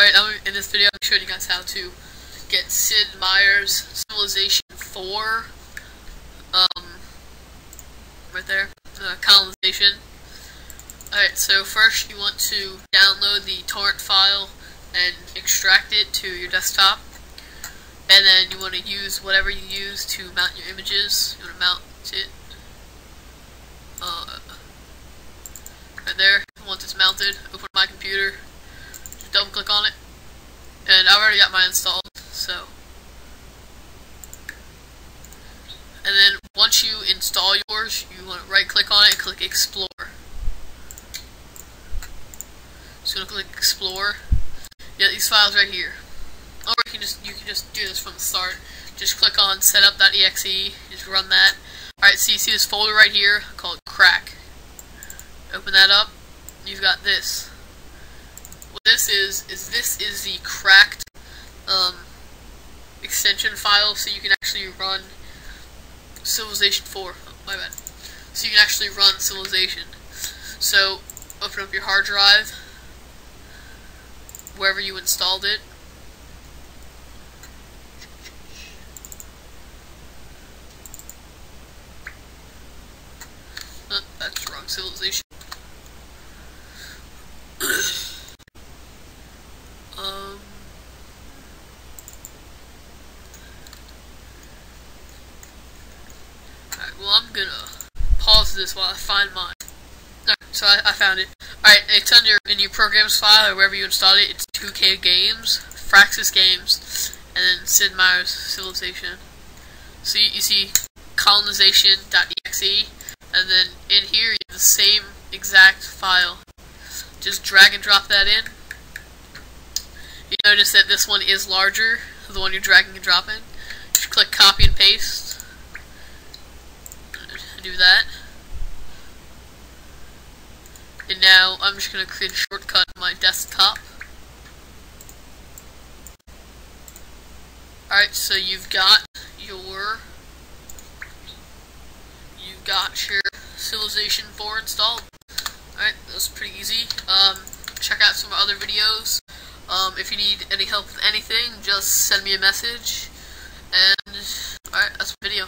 Alright, in this video I'm showing you guys how to get Sid Meier's Civilization 4, um, right there, uh, colonization. Alright, so first you want to download the torrent file and extract it to your desktop. And then you want to use whatever you use to mount your images. You want to mount it uh, right there. Once it's mounted, open my computer, double click on it, mine installed, so. And then once you install yours, you want to right click on it and click explore. So you want to click explore. Yeah, these files right here. Or you can just you can just do this from the start. Just click on setup.exe, just run that. Alright, so you see this folder right here called crack. Open that up. You've got this what this is, is this is the cracked um, extension file so you can actually run Civilization 4. Oh, my bad. So you can actually run Civilization. So, open up your hard drive, wherever you installed it. Uh, that's wrong civilization. Well, I'm gonna pause this while I find mine. Alright, so I, I found it. Alright, it's under in your programs file or wherever you installed it. It's 2K Games, Firaxis Games, and then Sid Meier's Civilization. So you, you see colonization.exe, and then in here you have the same exact file. Just drag and drop that in. You notice that this one is larger, the one you're dragging and dropping. Just click copy and paste do that. And now I'm just going to create a shortcut on my desktop. Alright, so you've got your you've got your Civilization 4 installed. Alright, that was pretty easy. Um, check out some other videos. Um, if you need any help with anything, just send me a message. And, alright, that's the video.